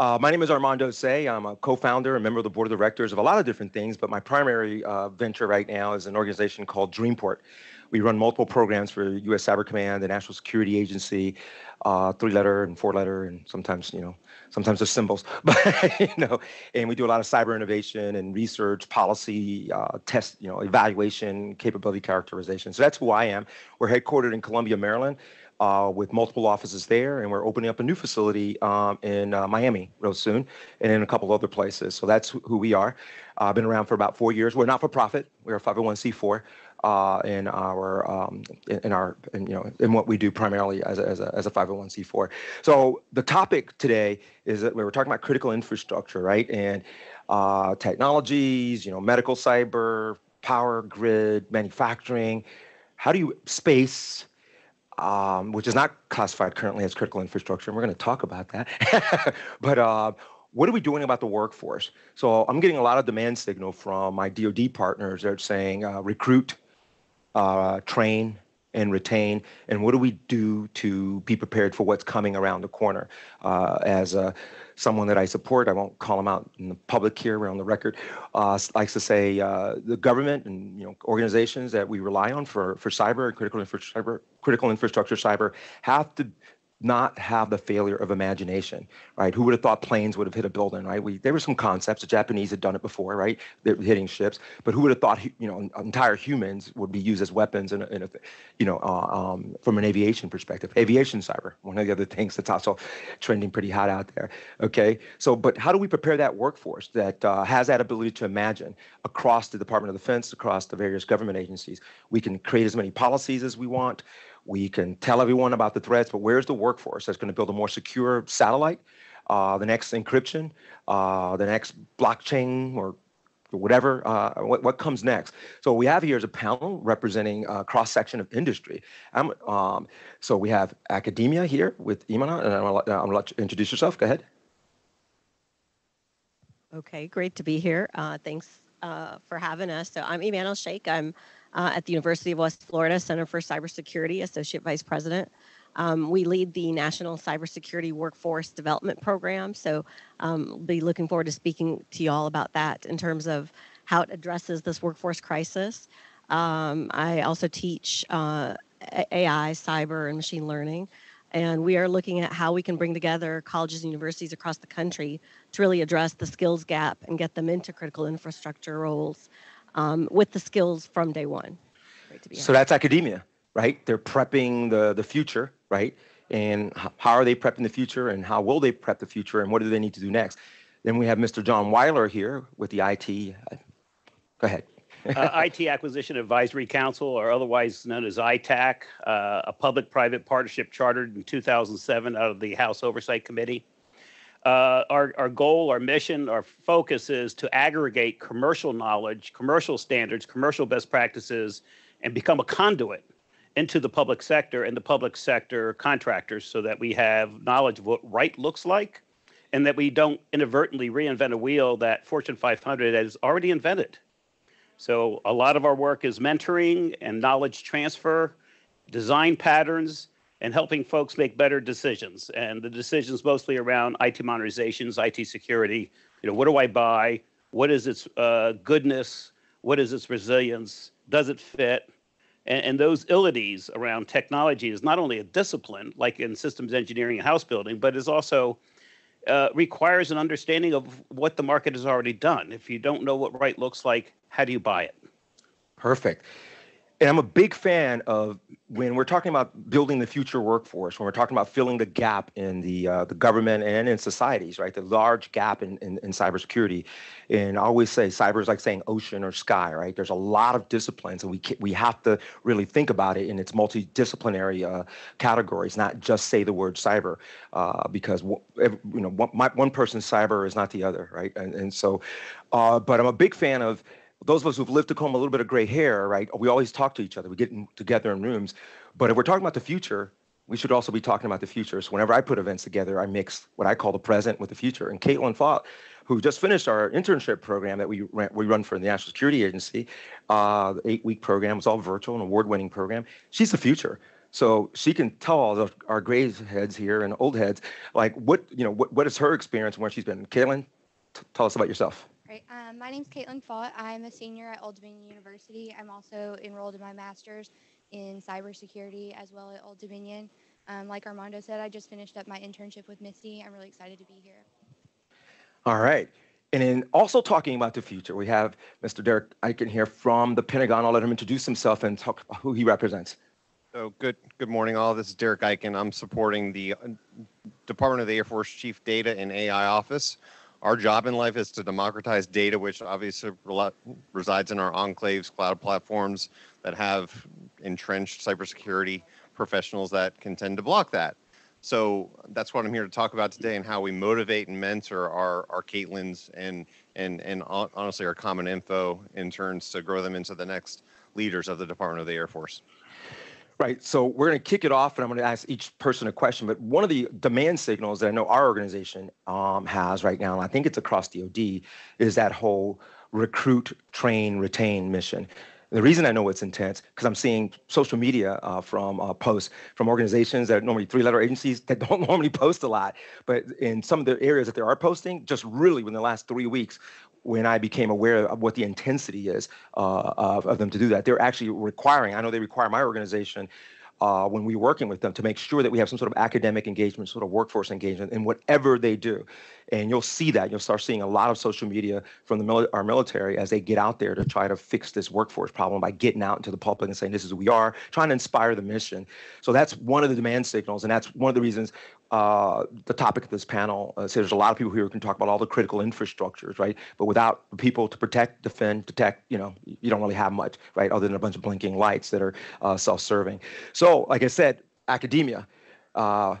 Uh, my name is Armando Seay. I'm a co-founder and member of the board of directors of a lot of different things, but my primary uh, venture right now is an organization called Dreamport. We run multiple programs for U.S. Cyber Command, the National Security Agency, uh, three-letter and four-letter, and sometimes, you know, sometimes there's symbols, but you know, and we do a lot of cyber innovation and research, policy, uh, test, you know, evaluation, capability characterization. So that's who I am. We're headquartered in Columbia, Maryland uh, with multiple offices there, and we're opening up a new facility um, in uh, Miami real soon, and in a couple other places. So that's who we are. I've uh, been around for about four years. We're not for profit. We're a 501c4 uh, in our um, in our in, you know in what we do primarily as a, as a, as a 501c4. So the topic today is that we were talking about critical infrastructure, right? And uh, technologies, you know, medical cyber, power grid, manufacturing. How do you space? Um, which is not classified currently as critical infrastructure, and we're going to talk about that. but uh, what are we doing about the workforce? So I'm getting a lot of demand signal from my DoD partners. They're saying uh, recruit, uh, train, and retain. And what do we do to be prepared for what's coming around the corner? Uh, as a someone that I support, I won't call him out in the public here, we're on the record, uh, likes to say uh, the government and you know organizations that we rely on for, for cyber and critical, infrastructure, critical infrastructure cyber have to not have the failure of imagination, right? Who would have thought planes would have hit a building, right? We there were some concepts. The Japanese had done it before, right? They're hitting ships, but who would have thought, you know, entire humans would be used as weapons in a, in a you know, uh, um, from an aviation perspective, aviation cyber, one of the other things that's also trending pretty hot out there. Okay, so but how do we prepare that workforce that uh, has that ability to imagine across the Department of Defense, across the various government agencies? We can create as many policies as we want. We can tell everyone about the threats, but where's the workforce that's going to build a more secure satellite, uh, the next encryption, uh, the next blockchain or whatever, uh, what, what comes next. So we have here is a panel representing a cross section of industry. Um, so we have academia here with Imana, and I'm going to let you introduce yourself. Go ahead. Okay, great to be here. Uh, thanks uh, for having us. So I'm Eman El-Sheikh. I'm uh, at the University of West Florida Center for Cybersecurity, Associate Vice President. Um, we lead the National Cybersecurity Workforce Development Program. So um, be looking forward to speaking to you all about that in terms of how it addresses this workforce crisis. Um, I also teach uh, AI, cyber, and machine learning. And we are looking at how we can bring together colleges and universities across the country to really address the skills gap and get them into critical infrastructure roles um, with the skills from day one. so that's academia, right? They're prepping the, the future, right? And how are they prepping the future and how will they prep the future and what do they need to do next? Then we have Mr. John Weiler here with the IT. Go ahead. uh, IT Acquisition Advisory Council, or otherwise known as ITAC, uh, a public private partnership chartered in 2007 out of the House Oversight Committee. Uh, our, our goal, our mission, our focus is to aggregate commercial knowledge, commercial standards, commercial best practices, and become a conduit into the public sector and the public sector contractors so that we have knowledge of what right looks like and that we don't inadvertently reinvent a wheel that Fortune 500 has already invented. So a lot of our work is mentoring and knowledge transfer, design patterns, and helping folks make better decisions. And the decisions mostly around IT modernizations, IT security. You know, what do I buy? What is its uh, goodness? What is its resilience? Does it fit? And, and those illities around technology is not only a discipline, like in systems engineering and house building, but is also uh, requires an understanding of what the market has already done. If you don't know what right looks like, how do you buy it? Perfect and I'm a big fan of when we're talking about building the future workforce, when we're talking about filling the gap in the uh, the government and in societies, right? The large gap in, in, in cybersecurity. And I always say cyber is like saying ocean or sky, right? There's a lot of disciplines, and we we have to really think about it in its multidisciplinary uh, categories, not just say the word cyber, uh, because you know one, my, one person's cyber is not the other, right? And and so, uh, but I'm a big fan of those of us who've lived to comb a little bit of gray hair, right? We always talk to each other. We get in, together in rooms. But if we're talking about the future, we should also be talking about the future. So whenever I put events together, I mix what I call the present with the future. And Caitlin Fott, who just finished our internship program that we ran, we run for the National Security Agency, uh, the eight-week program was all virtual, an award-winning program. She's the future. So she can tell all of our gray heads here and old heads, like what you know, what, what is her experience and where she's been. Caitlin, t- tell us about yourself. Right. Um, my name's Caitlin Fott. I'm a senior at Old Dominion University. I'm also enrolled in my master's in cybersecurity as well at Old Dominion. Um, like Armando said, I just finished up my internship with MISI. I'm really excited to be here. All right. And then also talking about the future, we have Mr. Derek Eichen here from the Pentagon. I'll let him introduce himself and talk about who he represents. So good, good morning, all. This is Derek Eichen. I'm supporting the uh, Department of the Air Force Chief Data and AI Office. Our job in life is to democratize data, which obviously resides in our enclaves, cloud platforms that have entrenched cybersecurity professionals that can tend to block that. So that's what I'm here to talk about today, and how we motivate and mentor our our Caitlins and and and honestly our common info interns to grow them into the next leaders of the Department of the Air Force. Right. So we're going to kick it off, and I'm going to ask each person a question. But one of the demand signals that I know our organization um, has right now, and I think it's across DoD, is that whole recruit, train, retain mission. The reason I know it's intense because I'm seeing social media uh, from uh, posts from organizations that are normally three-letter agencies that don't normally post a lot, but in some of the areas that they are posting, just really within the last three weeks, when I became aware of what the intensity is uh, of, of them to do that, they're actually requiring. I know they require my organization uh, when we're working with them to make sure that we have some sort of academic engagement, sort of workforce engagement in whatever they do. And you'll see that. You'll start seeing a lot of social media from the our military as they get out there to try to fix this workforce problem by getting out into the public and saying, this is who we are, trying to inspire the mission. So that's one of the demand signals. And that's one of the reasons uh, the topic of this panel uh, so there's a lot of people here who can talk about all the critical infrastructures, right? But without people to protect, defend, detect, you know, you don't really have much, right? Other than a bunch of blinking lights that are uh, self-serving. So, like I said, academia. Uh,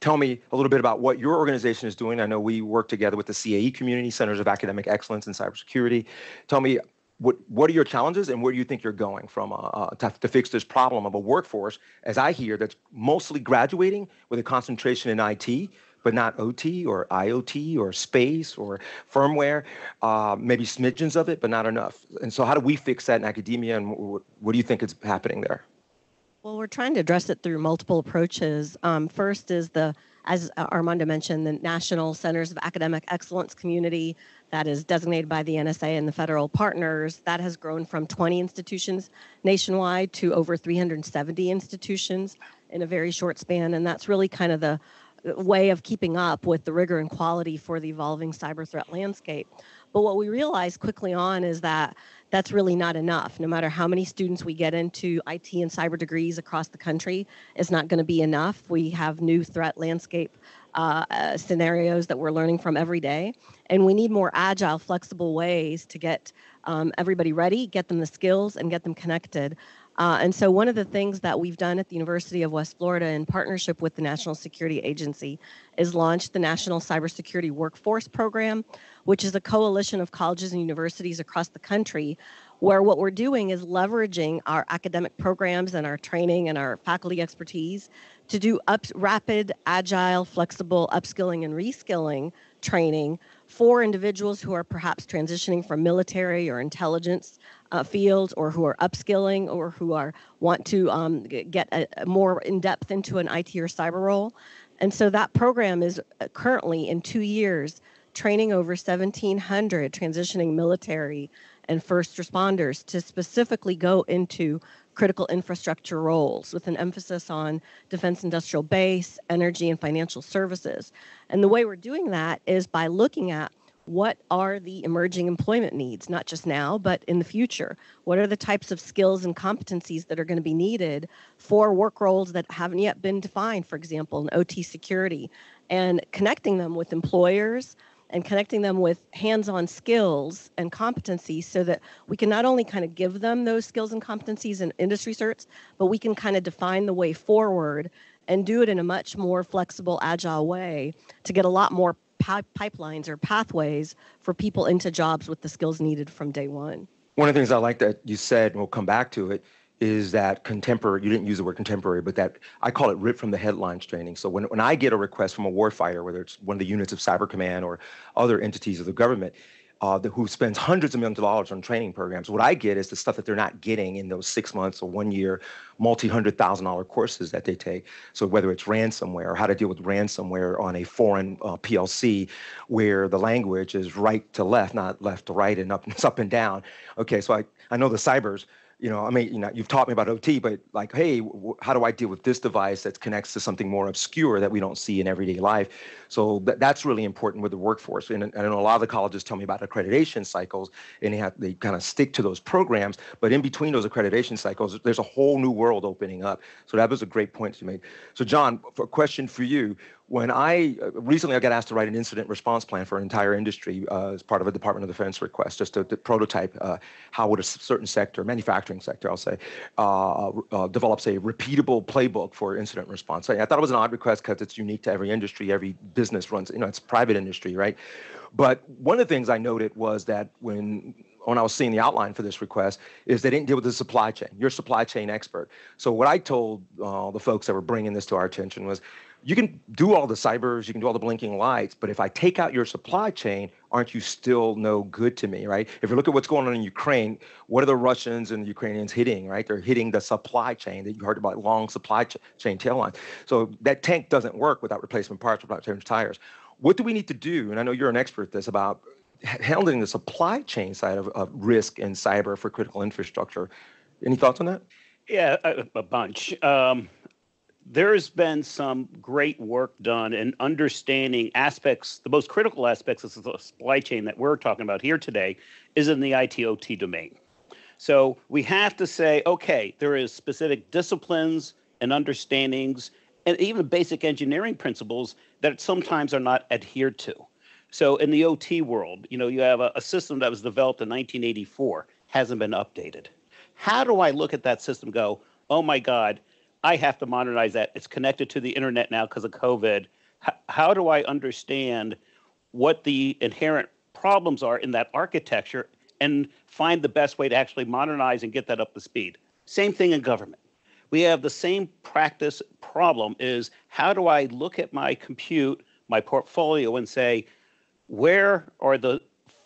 tell me a little bit about what your organization is doing. I know we work together with the CAE community, Centers of Academic Excellence in Cybersecurity. Tell me what what are your challenges and where do you think you're going from uh, uh, to, to fix this problem of a workforce, as I hear, that's mostly graduating with a concentration in IT, but not OT or IoT or space or firmware, uh, maybe smidgens of it, but not enough. And so, how do we fix that in academia, and what, what do you think is happening there? Well, we're trying to address it through multiple approaches. Um, first is the, as Armando mentioned, the National Centers of Academic Excellence community that is designated by the NSA and the federal partners. That has grown from 20 institutions nationwide to over 370 institutions in a very short span. And that's really kind of the way of keeping up with the rigor and quality for the evolving cyber threat landscape. But what we realized quickly on is that that's really not enough. No matter how many students we get into IT and cyber degrees across the country, it's not going to be enough. We have new threat landscape uh, uh, scenarios that we're learning from every day, and we need more agile, flexible ways to get um, everybody ready, get them the skills, and get them connected. Uh, and so, one of the things that we've done at the University of West Florida in partnership with the National Security Agency is launched the National Cybersecurity Workforce Program, which is a coalition of colleges and universities across the country where what we're doing is leveraging our academic programs and our training and our faculty expertise to do up, rapid, agile, flexible upskilling and reskilling training for individuals who are perhaps transitioning from military or intelligence uh, fields or who are upskilling or who are want to um, get a, more in depth into an IT or cyber role. And so that program is uh, currently in two years training over 1,700 transitioning military and first responders to specifically go into critical infrastructure roles with an emphasis on defense industrial base, energy, and financial services. And the way we're doing that is by looking at what are the emerging employment needs, not just now, but in the future? What are the types of skills and competencies that are going to be needed for work roles that haven't yet been defined, for example, in OT security, and connecting them with employers and connecting them with hands on skills and competencies so that we can not only kind of give them those skills and competencies and industry certs, but we can kind of define the way forward and do it in a much more flexible, agile way to get a lot more pi- pipelines or pathways for people into jobs with the skills needed from day one. One of the things I like that you said, and we'll come back to it, is that contemporary, you didn't use the word contemporary, but that I call it rip from the headlines training. So when, when I get a request from a warfighter, whether it's one of the units of Cyber Command or other entities of the government, uh, who spends hundreds of millions of dollars on training programs. What I get is the stuff that they're not getting in those six months or one year, multi hundred thousand dollar courses that they take. So whether it's ransomware or how to deal with ransomware on a foreign uh, PLC, where the language is right to left, not left to right, and up, it's up and down. Okay, so I, I know the cybers you know, I mean, you know, you've taught me about OT, but like, hey, how do I deal with this device that connects to something more obscure that we don't see in everyday life? So th- that's really important with the workforce. And, and I know a lot of the colleges tell me about accreditation cycles, and they have they kind of stick to those programs. But in between those accreditation cycles, there's a whole new world opening up. So that was a great point to make. So John, a question for you when I uh, recently I got asked to write an incident response plan for an entire industry uh, as part of a Department of Defense request, just to, to prototype uh, how would a certain sector, manufacturing sector, I'll say, uh, uh, develops a repeatable playbook for incident response. I, I thought it was an odd request because it's unique to every industry, every business runs, you know, it's private industry, right? But one of the things I noted was that when when I was seeing the outline for this request is they didn't deal with the supply chain. You're a supply chain expert. So what I told uh, the folks that were bringing this to our attention was you can do all the cybers, you can do all the blinking lights, but if I take out your supply chain, aren't you still no good to me, right? If you look at what's going on in Ukraine, what are the Russians and the Ukrainians hitting, right? They're hitting the supply chain that you heard about long supply ch- chain tail lines. So that tank doesn't work without replacement parts, without changing tires. What do we need to do? And I know you're an expert at this about handling the supply chain side of, of risk and cyber for critical infrastructure. Any thoughts on that? Yeah, a, a bunch. Um, there's been some great work done in understanding aspects, the most critical aspects of the supply chain that we're talking about here today is in the ITOT domain. So we have to say, okay, there is specific disciplines and understandings and even basic engineering principles that sometimes are not adhered to. So in the OT world, you know, you have a, a system that was developed in 1984, hasn't been updated. How do I look at that system go, oh my God, I have to modernize that. It's connected to the internet now because of COVID. H- how do I understand what the inherent problems are in that architecture and find the best way to actually modernize and get that up to speed? Same thing in government. We have the same practice problem is how do I look at my compute, my portfolio and say, where are the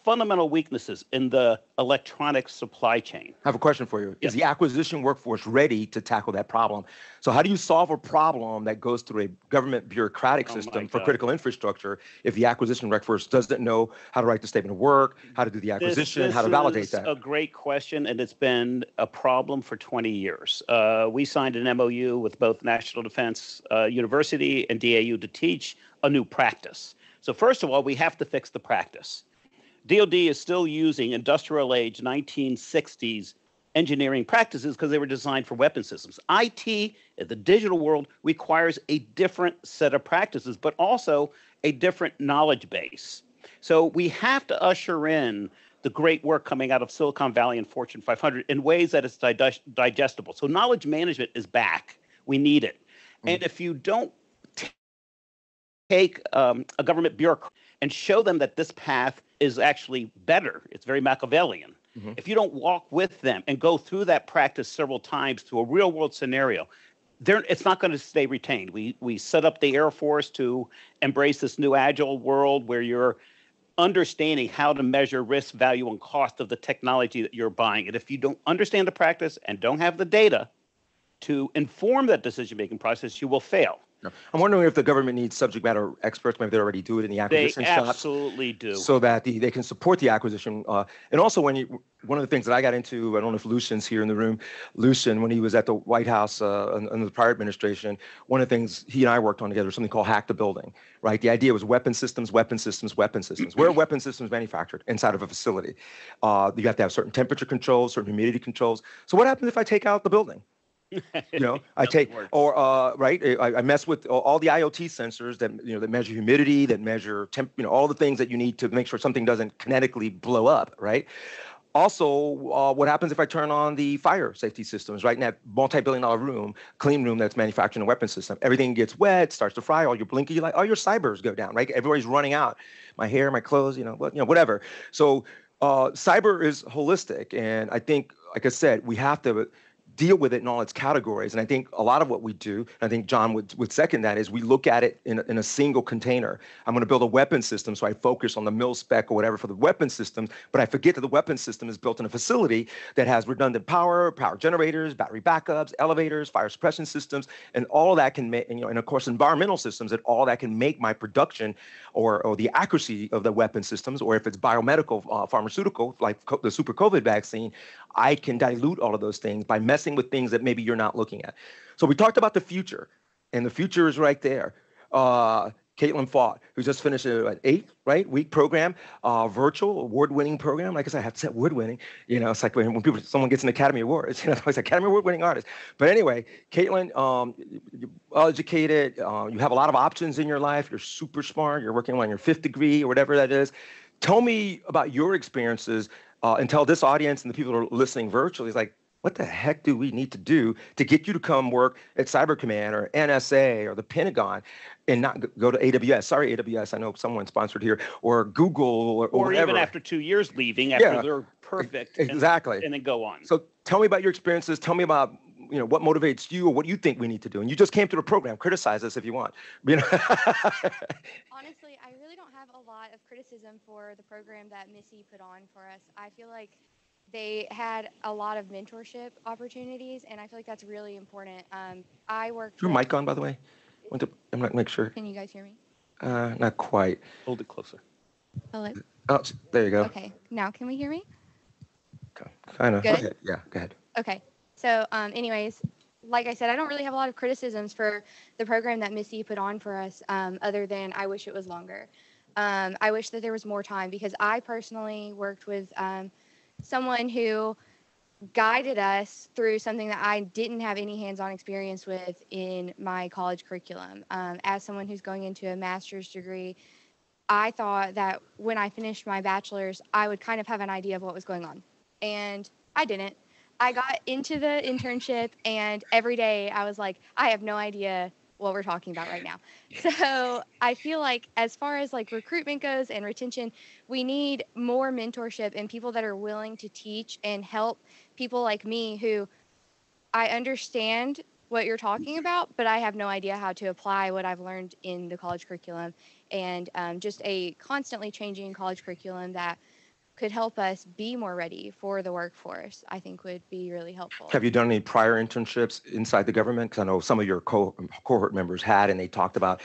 fundamental weaknesses in the electronic supply chain. I have a question for you. Yes. Is the acquisition workforce ready to tackle that problem? So, how do you solve a problem that goes through a government bureaucratic Oh system for critical infrastructure if the acquisition workforce doesn't know how to write the statement of work, how to do the This- acquisition, how to validate that? A great question, and it's been a problem for 20 years. Uh, we signed an MOU with both National Defense uh, University and DAU to teach a new practice. So, first of all, we have to fix the practice. DoD is still using industrial age 1960s engineering practices because they were designed for weapon systems. IT, the digital world, requires a different set of practices, but also a different knowledge base. So we have to usher in the great work coming out of Silicon Valley and Fortune 500 in ways that it's digest- digestible. So knowledge management is back. We need it. And if you don't t- take um, a government bureaucrat and show them that this path is actually better, it's very Machiavellian. Mhm. If you don't walk with them and go through that practice several times to a real world scenario, they're, it's not going to stay retained. We, we set up the Air Force to embrace this new agile world where you're understanding how to measure risk, value, and cost of the technology that you're buying. And if you don't understand the practice and don't have the data to inform that decision making process, you will fail. I'm wondering if the government needs subject matter experts, maybe they already do it in the They acquisition shops. absolutely do. so that the, they can support the acquisition. Uh, and also, when you, one of the things that I got into, I don't know if Lucian's here in the room. Lucian, when he was at the White House uh, under under the prior administration, one of the things he and I worked on together was something called Hack the Building. Right? The idea was weapon systems, weapon systems, weapon systems. Where are weapon systems manufactured inside of a facility? Uh, you have to have certain temperature controls, certain humidity controls. So what happens if I take out the building? You know i take or uh, right I, I mess with all- the iot sensors that you know that measure humidity that measure temp you know all the things that you need to make sure something doesn't kinetically blow up right? Also uh, what happens if i turn on the fire safety systems right? In that multi-billion dollar room clean room that's manufacturing a weapon system. Everything gets wet starts to fry all your blinky light all your cybers go down right? Everybody's running out. My hair my clothes you know what you know whatever. So uh, cyber is holistic and i think like i said we have to deal with it in all its categories. And I think a lot of what we do, and I think John would, would second that, is we look at it in a, in a single container. I'm going to build a weapon system, so I focus on the mil spec or whatever for the weapon system, but I forget that the weapon system is built in a facility that has redundant power, power generators, battery backups, elevators, fire suppression systems, and all that can make, you know, and of course environmental systems, that all that can make my production or, or the accuracy of the weapon systems, or if it's biomedical, uh, pharmaceutical, like co- the super COVID vaccine, I can dilute all of those things by messing with things that maybe you're not looking at. So we talked about the future, and the future is right there. Uh, Caitlin Fott, who just finished an eighth right week program, uh, virtual award-winning program. Like I said, I have to say award-winning. You know, it's like when, when people someone gets an Academy Award, you know, it's Academy Award-winning artist. But anyway, Caitlin, um, you're well educated. Uh, you have a lot of options in your life. You're super smart. You're working on your fifth degree or whatever that is. Tell me about your experiences uh, and tell this audience and the people who are listening virtually. is like, what the heck do we need to do to get you to come work at Cyber Command or NSA or the Pentagon and not go to AWS? Sorry, AWS. I know someone sponsored here, or Google, or, or, whatever. even after two years leaving, after Yeah. they're perfect, Exactly. and, then go on. so tell me about your experiences. Tell me about you know what motivates you or what you think we need to do. And you just came to the program. Criticize us if you want. You know. Honestly, I really don't have a lot of criticism for the program that MISI put on for us. I feel like they had a lot of mentorship opportunities, and I feel like that's really important. Um, I worked. Is your mic on, by the way? Want to, I'm not make sure. Can you guys hear me? Uh, not quite. Hold it closer. Hello. Oh, there you go. Okay. Now can we hear me? Kind of. Good? Yeah. Go ahead. Okay. So, um, anyways, like I said, I don't really have a lot of criticisms for the program that MISI put on for us, um, other than I wish it was longer. Um, I wish that there was more time because I personally worked with um, someone who guided us through something that I didn't have any hands on experience with in my college curriculum. Um, as someone who's going into a master's degree, I thought that when I finished my bachelor's, I would kind of have an idea of what was going on. And I didn't. I got into the internship, and every day I was like, I have no idea what we're talking about right now. So I feel like, as far as like recruitment goes and retention, we need more mentorship and people that are willing to teach and help people like me who I understand what you're talking about, but I have no idea how to apply what I've learned in the college curriculum and um, just a constantly changing college curriculum that could help us be more ready for the workforce, I think would be really helpful. Have you done any prior internships inside the government? Because I know some of your co- cohort members had, and they talked about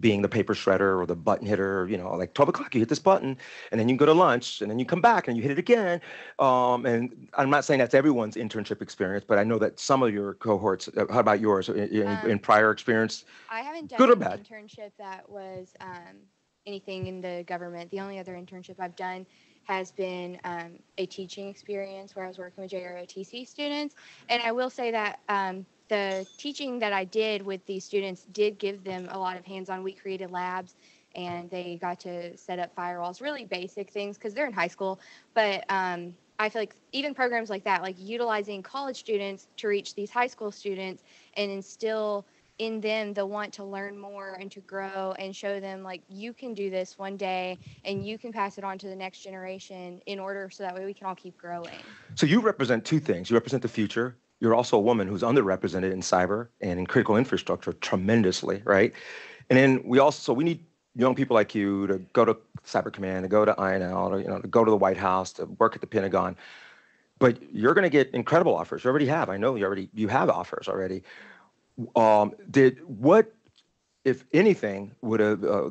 being the paper shredder or the button hitter. You know, like 12 o'clock, you hit this button, and then you go to lunch, and then you come back and you hit it again. Um, and I'm not saying that's everyone's internship experience, but I know that some of your cohorts. uh, How about yours? In, Um, in prior experience, I haven't done Good or an bad? internship that was um, anything in the government. The only other internship I've done has been um, a teaching experience where I was working with JROTC students. And I will say that um, the teaching that I did with these students did give them a lot of hands on. We created labs and they got to set up firewalls, really basic things because they're in high school. But um, I feel like even programs like that, like utilizing college students to reach these high school students and instill in them the want to learn more and to grow and show them like you can do this one day and you can pass it on to the next generation in order so that way we can all keep growing. so you represent two things. You represent the future. You're also a woman who's underrepresented in cyber and in critical infrastructure tremendously, right? And then we also so we need young people like you to go to Cyber Command, to go to INL, to, you know, to go to the White House, to work at the Pentagon. But you're going to get incredible offers. You already have. I know you already you have offers already. Um, did what, if anything, would have uh,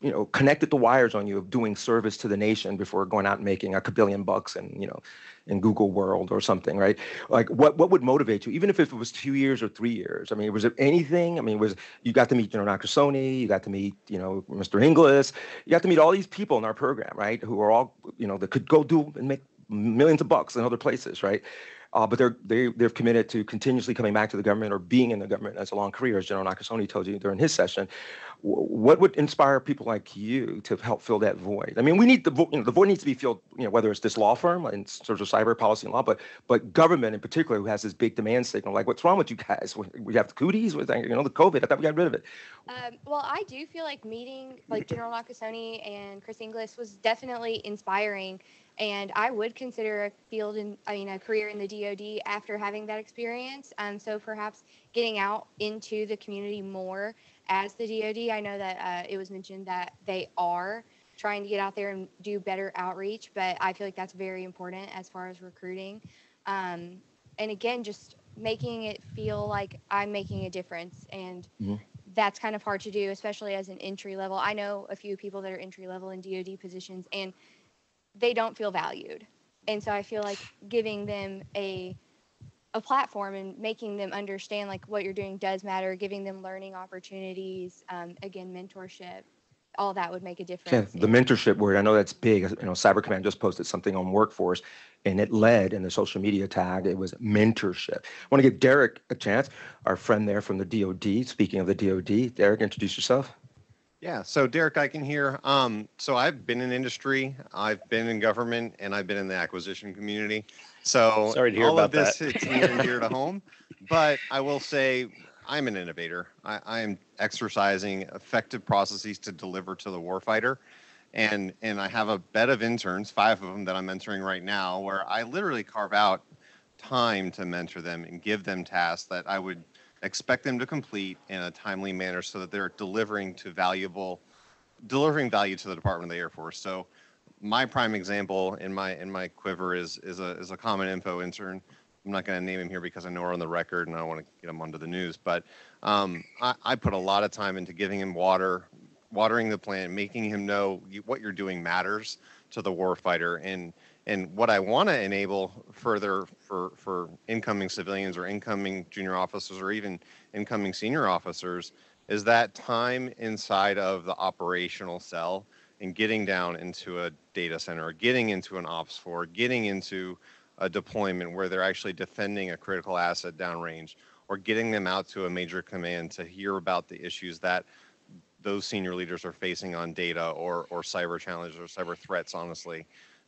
you know connected the wires on you of doing service to the nation before going out and making a billion bucks and you know in Google World or something, right? Like what what would motivate you, even if it was two years or three years? I mean, was it anything? I mean, was you got to meet General Nakasone, you got to meet you know Mr. Inglis, you got to meet all these people in our program, right? Who are all you know that could go do and make millions of bucks in other places, right? Uh, but they're they they've committed to continuously coming back to the government or being in the government as a long career, as General Nakasone told you during his session. What would inspire people like you to help fill that void? I mean, we need the you know, the void needs to be filled. You know, whether it's this law firm in sort of cyber policy and law, but but government in particular, who has this big demand signal. Like, what's wrong with you guys? We we have the cooties, with you know the COVID. I thought we got rid of it. Um, well, I do feel like meeting like General Nakasone and Chris Inglis was definitely inspiring. And I would consider a field in, I mean, a career in the DoD after having that experience. Um, so perhaps getting out into the community more as the DoD. I know that uh, it was mentioned that they are trying to get out there and do better outreach, but I feel like that's very important as far as recruiting. Um, and again, just making it feel like I'm making a difference. And Mhm. that's kind of hard to do, especially as an entry level. I know a few people that are entry level in DoD positions, and they don't feel valued. And so I feel like giving them a a platform and making them understand like what you're doing does matter, giving them learning opportunities, um, again, mentorship, all that would make a Yeah, difference. the mentorship word, I know that's big. You know, Cyber Command just posted something on Workforce and it led in the social media tag. It was mentorship. I want to give Derek a chance, our friend there from the DOD. Speaking of the DOD, Derek, introduce yourself. Yeah, so Derek Eichen here. Um, so I've been in industry, I've been in government, and I've been in the acquisition community. So Sorry to hear all of about this that. hits near and dear to home. But I will say I'm an innovator. I, I am exercising effective processes to deliver to the warfighter. And and I have a bed of interns, five of them that I'm mentoring right now, where I literally carve out time to mentor them and give them tasks that I would expect them to complete in a timely manner so that they're delivering to valuable delivering value to the Department of the Air Force. So my prime example in my in my quiver is is a is a common info intern. I'm not going to name him here because I know we're on the record and I want to get him onto the news. But um, I, I put a lot of time into giving him water, watering the plant, making him know what you're doing matters to the warfighter. And and what I want to enable further for for incoming civilians or incoming junior officers or even incoming senior officers is that time inside of the operational cell and getting down into a data center getting into an ops floor, getting into a deployment where they're actually defending a critical asset downrange or getting them out to a major command to hear about the issues that those senior leaders are facing on data or, or cyber challenges or cyber threats, honestly.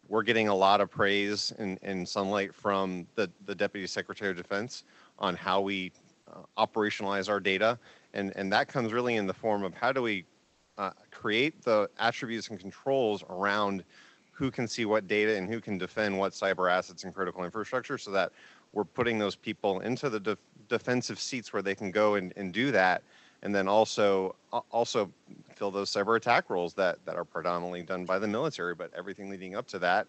We're getting a lot of praise and, and sunlight from the, the Deputy Secretary of Defense on how we uh, operationalize our data. And, and that comes really in the form of how do we uh, create the attributes and controls around who can see what data and who can defend what cyber assets and critical infrastructure so that we're putting those people into the def- defensive seats where they can go and, and do that and then also also fill those cyber attack roles that that are predominantly done by the military but everything leading up to that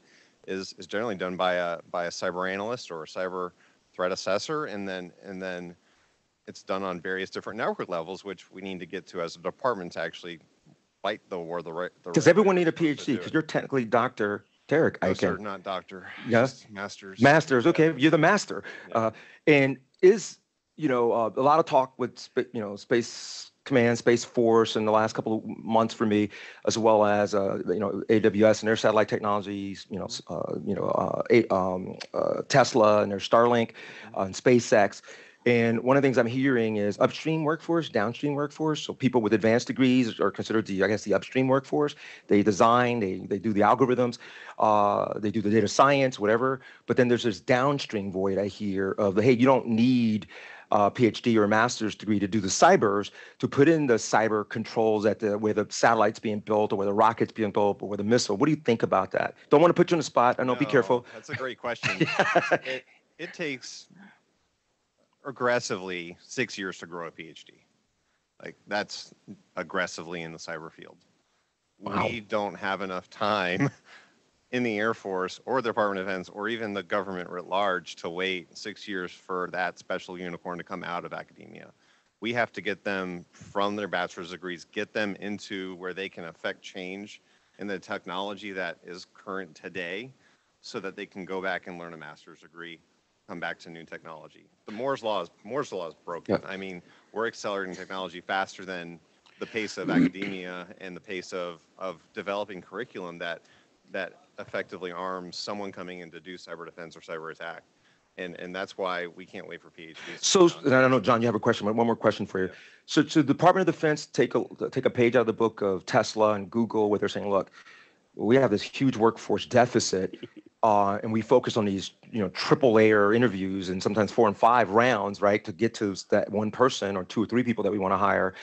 is is generally done by a by a cyber analyst or a cyber threat assessor and then and then it's done on various different network levels which we need to get to as a department to actually fight the war the right right everyone need a PhD? Because you're technically Dr. Derek no, sir, not doctor Yes, masters Masters, okay, you're the master. Yeah. Uh, and is, you know, uh, a lot of talk with, you know, Space Command, Space Force in the last couple of months for me, as well as, uh, you know, AWS and their satellite technologies, you know, uh, you know, uh, um, uh, Tesla and their Starlink uh, and SpaceX. And one of the things I'm hearing is upstream workforce, downstream workforce. So people with advanced degrees are considered the, I guess, the upstream workforce. They design, they they do the algorithms, uh, they do the data science, whatever. But then there's this downstream void I hear of the hey, you don't need a PhD or a master's degree to do the cybers to put in the cyber controls at the where the satellite's being built or where the rocket's being built or where the missile. What do you think about that? Don't want to put you on the spot. I know. Be careful. That's a great question. it, it takes aggressively six years to grow a PhD. Like that's aggressively in the cyber field. Wow. We don't have enough time in the Air Force or the Department of Defense or even the government writ large to wait six years for that special unicorn to come out of academia. We have to get them from their bachelor's degrees, get them into where they can affect change in the technology that is current today so that they can go back and learn a master's degree, come back to new technology. The Moore's law is Moore's law is broken. Yeah. I mean, we're accelerating technology faster than the pace of academia and the pace of of developing curriculum that that effectively arms someone coming in to do cyber defense or cyber attack. And and that's why we can't wait for PhDs. So, come out. and I don't know, John, you have a question, but one more question for you. Yeah. So, so the Department of Defense take a take a page out of the book of Tesla and Google, where they're saying, look, we have this huge workforce deficit, uh, and we focus on these, you know, triple layer interviews and sometimes four and five rounds, right, to get to that one person or two or three people that we want to hire,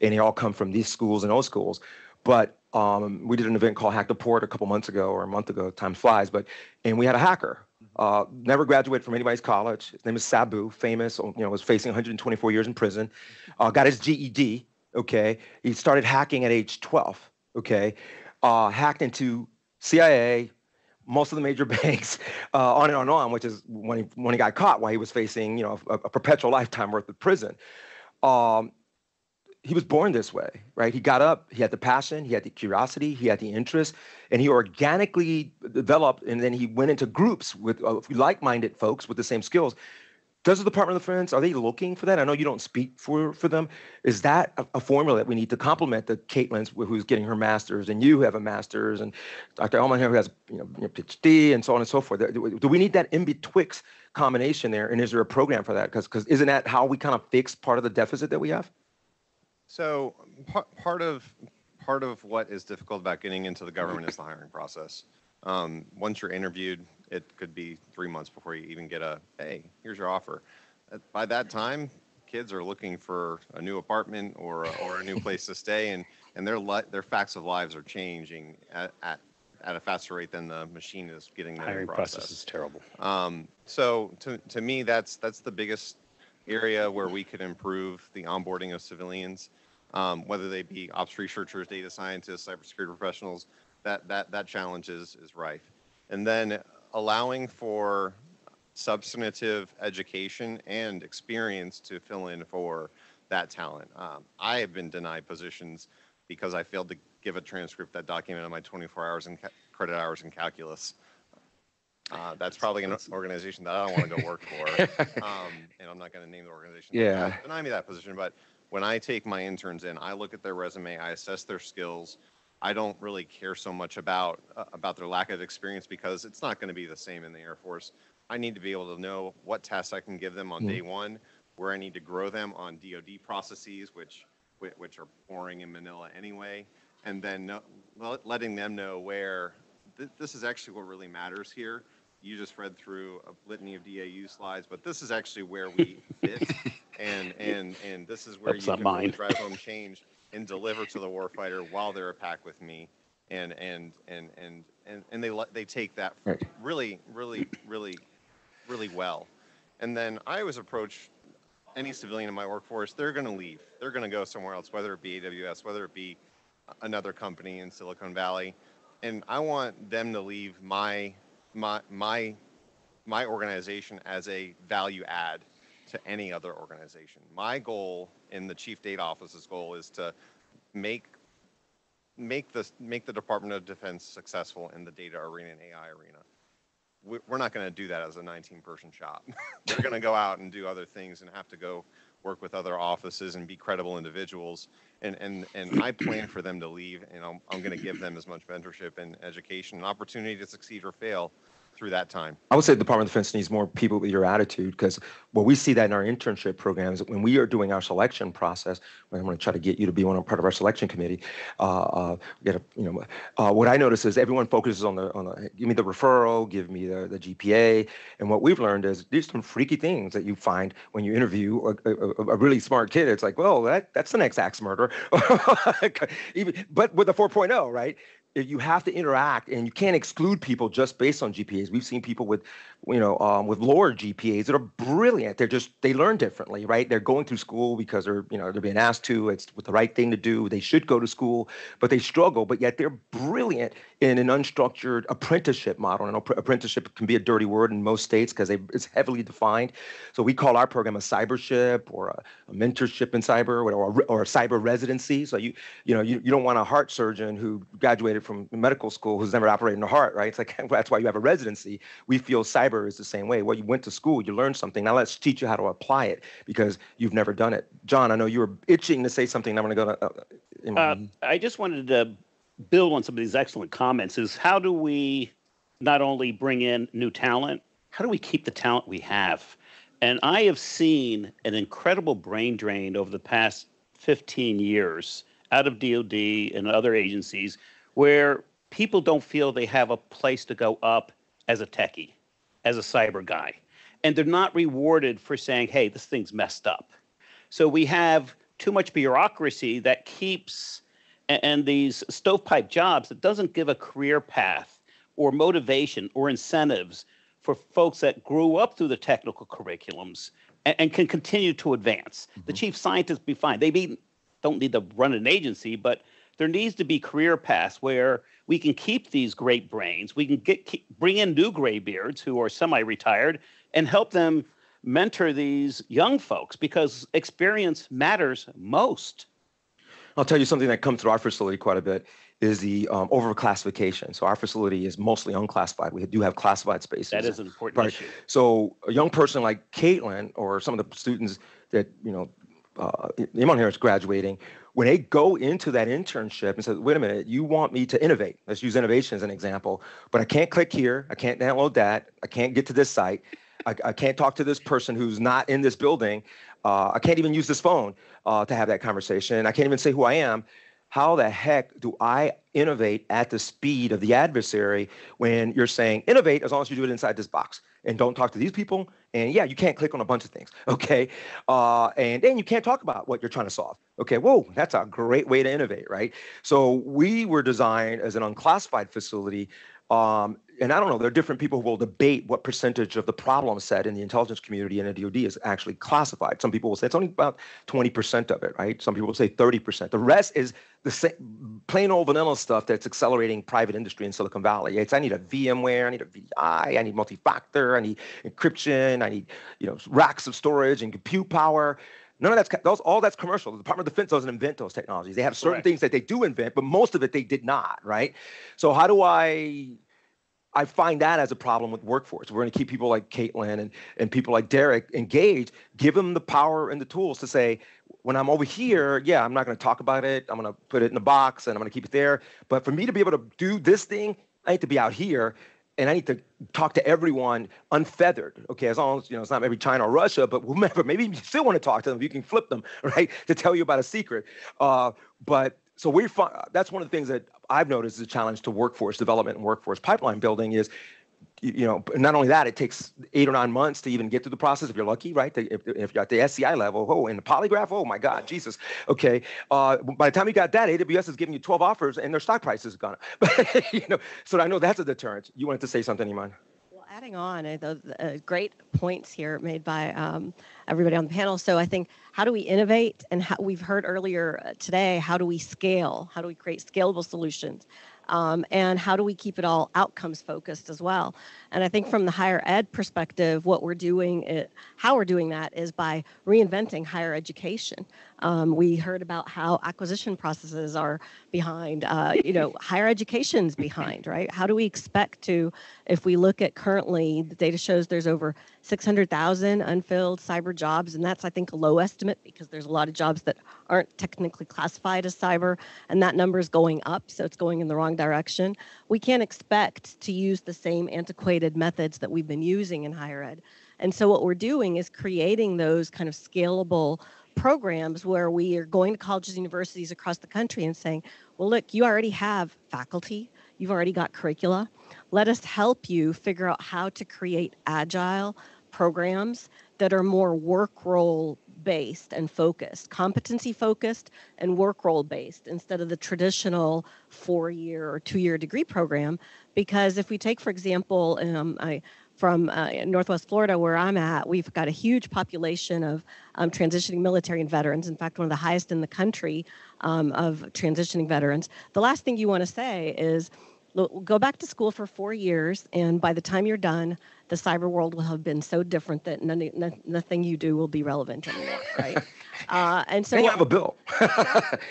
and they all come from these schools and those schools. But Um, we did an event called Hack the Port a couple months ago or a month ago. Time flies, but and we had a hacker. Uh, never graduated from anybody's college. His name is Sabu, famous. You know, was facing 124 years in prison. Uh, got his GED. Okay, he started hacking at age 12. Okay, uh, hacked into CIA, most of the major banks, uh, on and on and on, which is when he, when he got caught, why he was facing, you know, a, a perpetual lifetime worth of prison. Um, he was born this way, right? He got up, he had the passion, he had the curiosity, he had the interest, and he organically developed. And then he went into groups with uh, like-minded folks with the same skills. Does the Department of Defense are they looking for that? I know you don't speak for for them. Is that a, a formula that we need to complement the Caitlin's who's getting her master's, and you who have a master's, and Dr. Eman who has you know, PhD, and so on and so forth? Do, do we need that in betwixt combination there? And is there a program for that? Because because isn't that how we kind of fix part of the deficit that we have? So part, part of part of what is difficult about getting into the government is the hiring process. Um, once you're interviewed, it could be three months before you even get a hey, here's your offer. By that time, kids are looking for a new apartment or a, or a new place to stay, and and their li- their facts of lives are changing at, at at a faster rate than the machine is getting their Hiring process. process is terrible. Um, so to, to me, that's that's the biggest area where we could improve the onboarding of civilians, um, whether they be ops researchers, data scientists, cybersecurity professionals. That that that challenge is is rife, and then allowing for substantive education and experience to fill in for that talent. Um, I have been denied positions because I failed to give a transcript that documented my 24 hours in ca- credit hours in calculus. Uh, that's probably an organization that I don't want to go work for. Um, and I'm not going to name the organization. Yeah. Deny me that position. But when I take my interns in, I look at their resume, I assess their skills. I don't really care so much about uh, about their lack of experience because it's not going to be the same in the Air Force. I need to be able to know what tasks I can give them on Mhm. day one, where I need to grow them on DoD processes, which which are boring in Manila anyway, and then no, letting them know where th- this is actually what really matters here. You just read through a litany of DAU slides, but this is actually where we fit, and and and this is where That's you can really drive home change and deliver to the warfighter while they're a pack with me, and and and and and and they they take that Right. really really really really well, and then I always approach any civilian in my workforce, they're going to leave. They're going to go somewhere else, whether it be AWS, whether it be another company in Silicon Valley, and I want them to leave my my my my organization as a value add to any other organization. My goal in the chief data office's goal is to make make the make the Department of Defense successful in the data arena and AI arena. We- We're not going to do that as a 19 person shop. They're going to go out and do other things and have to go work with other offices and be credible individuals. And and and I plan for them to leave, and I'm, I'm going to give them as much mentorship and education, and opportunity to succeed or fail through that time. I would say the Department of Defense needs more people with your attitude because well, we see that in our internship programs when we are doing our selection process. When I'm going to try to get you to be one part of our selection committee. Uh, uh, get a, you know, uh, what I notice is everyone focuses on the on the give me the referral, give me the, the GPA, and what we've learned is there's some freaky things that you find when you interview a, a, a really smart kid. It's like, well, that that's the next axe murder, even but with a 4.0, right? You have to interact and you can't exclude people just based on GPAs. We've seen people with, you know, um, with lower GPAs that are brilliant. They're just they learn differently, right? They're going through school because they're, you know, they're being asked to. It's the right thing to do. They should go to school, but they struggle. But yet they're brilliant in an unstructured apprenticeship model. And appre- apprenticeship can be a dirty word in most states because it's heavily defined. So we call our program a cybership or a, a mentorship in cyber or, or, a, or a cyber residency. So you, you know, you, you don't want a heart surgeon who graduated from medical school who's never operated in a heart, right? It's like that's why you have a residency. We feel cyber is the same way. Well, you went to school, you learned something. Now let's teach you how to apply it because you've never done it. John, I know you were itching to say something. I'm going to go to. Uh, Uh, I just wanted to build on some of these excellent comments. Is how do we not only bring in new talent, how do we keep the talent we have? And I have seen an incredible brain drain over the past 15 years out of DoD and other agencies where people don't feel they have a place to go up as a techie, as a cyber guy. And they're not rewarded for saying, hey, this thing's messed up. So we have too much bureaucracy that keeps and, and these stovepipe jobs that doesn't give a career path or motivation or incentives for folks that grew up through the technical curriculums and, and can continue to advance. The mm-hmm. chief scientists be fine. They be, don't need to run an agency, but there needs to be career paths where we can keep these great brains. We can get keep, bring in new graybeards who are semi-retired and help them mentor these young folks because experience matters most. I'll tell you something that comes through our facility quite a bit is the um, overclassification. So our facility is mostly unclassified. We do have classified spaces. That is an important Right. issue. So a young person like Caitlin or some of the students that, you know, uh, Eman here is graduating, when they go into that internship and say, wait a minute, you want me to innovate. Let's use innovation as an example, but I can't click here. I can't download that. I can't get to this site. I, I can't talk to this person who's not in this building. Uh, I can't even use this phone uh, to have that conversation. I can't even say who I am. How the heck do I innovate at the speed of the adversary when you're saying innovate as long as you do it inside this box and don't talk to these people? And yeah, you can't click on a bunch of things, okay? Uh, and then you can't talk about what you're trying to solve. Okay, whoa, that's a great way to innovate, right? So we were designed as an unclassified facility. Um, and I don't know, there are different people who will debate what percentage of the problem set in the intelligence community and the DoD is actually classified. Some people will say it's only about 20% of it, right? Some people will say 30%. The rest is the same, plain old vanilla stuff that's accelerating private industry in Silicon Valley. It's I need a VMware, I need a VI, I need multi-factor, I need encryption, I need you know racks of storage and compute power. None of that's those all that's commercial. The Department of Defense doesn't invent those technologies. They have certain Correct. things that they do invent, but most of it they did not, right? So how do I I find that as a problem with workforce. We're going to keep people like Caitlin and, and people like Derek engaged, give them the power and the tools to say, when I'm over here, yeah, I'm not going to talk about it. I'm going to put it in a box and I'm going to keep it there. But for me to be able to do this thing, I need to be out here and I need to talk to everyone unfeathered. Okay, as long as you know it's not maybe China or Russia, but whomever. Maybe you still want to talk to them. You can flip them, right, to tell you about a secret. Uh, but so we find that's one of the things that I've noticed is a challenge to workforce development and workforce pipeline building is. You know, not only that, it takes eight or nine months to even get through the process. If you're lucky, right? If, if you're at the SCI level, oh, and the polygraph, oh my God, Jesus. Okay, uh, by the time you got that, AWS is giving you 12 offers, and their stock price is gone. You know, so I know that's a deterrent. You wanted to say something, Eman? Well, adding on, uh, those uh, great points here made by um, everybody on the panel. So I think how do we innovate, and how, we've heard earlier uh, today, how do we scale? How do we create scalable solutions? Um, and how do we keep it all outcomes focused as well? And I think from the higher ed perspective, what we're doing, it, how we're doing that is by reinventing higher education. Um, we heard about how acquisition processes are behind. Uh, you know, higher education's behind, right? How do we expect to, if we look at currently, the data shows there's over 600,000 unfilled cyber jobs, and that's I think a low estimate because there's a lot of jobs that aren't technically classified as cyber, and that number is going up, so it's going in the wrong direction. We can't expect to use the same antiquated methods that we've been using in higher ed. And so what we're doing is creating those kind of scalable programs where we are going to colleges and universities across the country and saying, well, look, you already have faculty, you've already got curricula. Let us help you figure out how to create agile programs that are more work role based and focused, competency focused and work role based instead of the traditional four year or two year degree program. Because if we take, for example, um, I, from uh, Northwest Florida, where I'm at, we've got a huge population of um, transitioning military and veterans. In fact, one of the highest in the country um, of transitioning veterans. The last thing you want to say is go back to school for four years, and by the time you're done, the cyber world will have been so different that none, no- nothing you do will be relevant anymore, right? uh, and so you have a bill.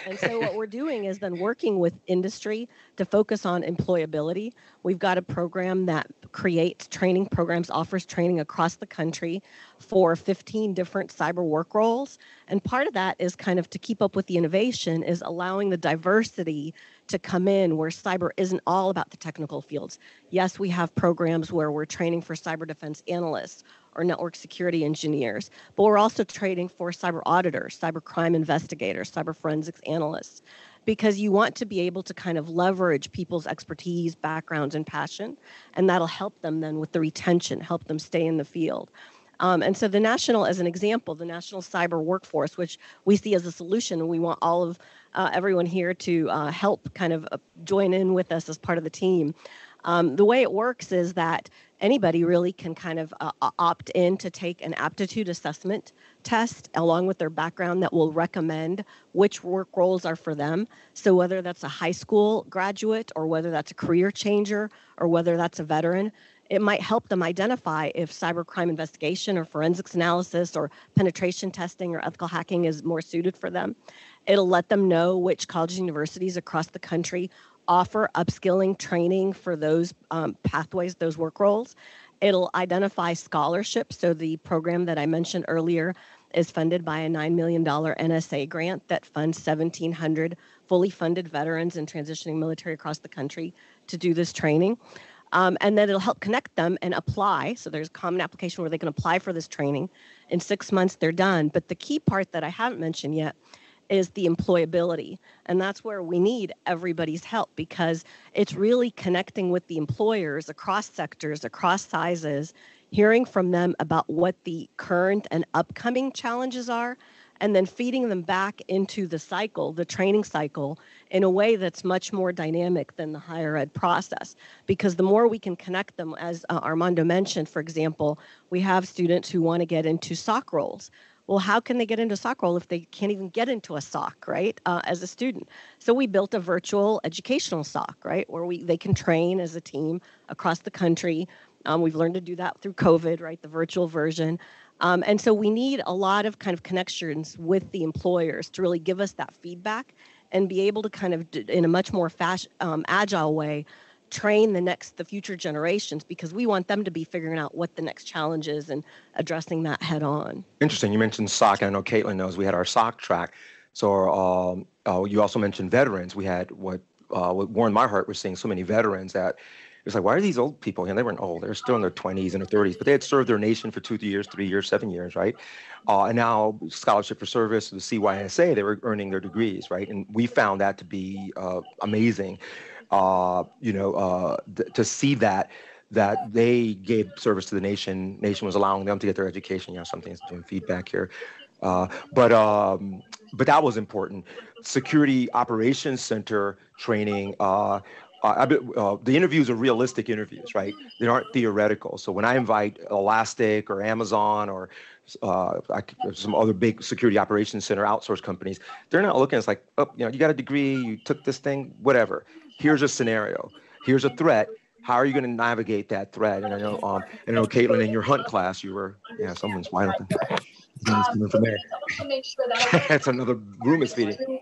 and so what we're doing is then working with industry to focus on employability. We've got a program that creates training programs, offers training across the country for 15 different cyber work roles. And part of that is kind of to keep up with the innovation is allowing the diversity to come in where cyber isn't all about the technical fields. Yes, we have programs where we're training for cyber defense analysts or network security engineers, but we're also training for cyber auditors, cyber crime investigators, cyber forensics analysts, because you want to be able to kind of leverage people's expertise, backgrounds, and passion, and that'll help them then with the retention, help them stay in the field. Um, and so the national, as an example, the national cyber workforce, which we see as a solution, and we want all of uh, everyone here to uh, help kind of uh, join in with us as part of the team. Um, the way it works is that anybody really can kind of uh, opt in to take an aptitude assessment test along with their background that will recommend which work roles are for them. So whether that's a high school graduate or whether that's a career changer or whether that's a veteran, it might help them identify if cybercrime investigation or forensics analysis or penetration testing or ethical hacking is more suited for them. It'll let them know which colleges and universities across the country offer upskilling training for those um, pathways, those work roles. It'll identify scholarships. So the program that I mentioned earlier is funded by a $9 million NSA grant that funds 1,700 fully funded veterans and transitioning military across the country to do this training. Um, and then it'll help connect them and apply. So there's a common application where they can apply for this training. In six months, they're done. But the key part that I haven't mentioned yet is the employability. And that's where we need everybody's help because it's really connecting with the employers across sectors, across sizes, hearing from them about what the current and upcoming challenges are, and then feeding them back into the cycle, the training cycle, in a way that's much more dynamic than the higher ed process. Because the more we can connect them, as uh, Armando mentioned, for example, we have students who want to get into SOC roles well, how can they get into SOC role if they can't even get into a SOC, right, uh, as a student? So we built a virtual educational SOC, right, where we they can train as a team across the country. Um, we've learned to do that through COVID, right, the virtual version. Um, and so we need a lot of kind of connections with the employers to really give us that feedback and be able to kind of, in a much more fast, um, agile way, train the next the future generations because we want them to be figuring out what the next challenge is and addressing that head on interesting you mentioned soc i know caitlin knows we had our soc track so um, uh, you also mentioned veterans we had what uh, what warren My heart was seeing so many veterans that it was like, why are these old people? And they weren't old; they're still in their 20s and their 30s, but they had served their nation for two years, three years, seven years, right? Uh, and now, scholarship for service, the CYSA, they were earning their degrees, right? And we found that to be uh, amazing uh, you know, uh, th- to see that that they gave service to the nation. Nation was allowing them to get their education. You know, something's doing feedback here, uh, but um, but that was important. Security Operations Center training. Uh, uh, uh, the interviews are realistic interviews, right? They aren't theoretical. So when I invite Elastic or Amazon or uh, some other big security operations center outsource companies, they're not looking. It's like, oh, you know, you got a degree, you took this thing, whatever here's a scenario, here's a threat. How are you going to navigate that threat? And I know, um, I know, Caitlin, in your hunt class, you were, yeah, someone's wide open. coming from there. That's another room is feeding.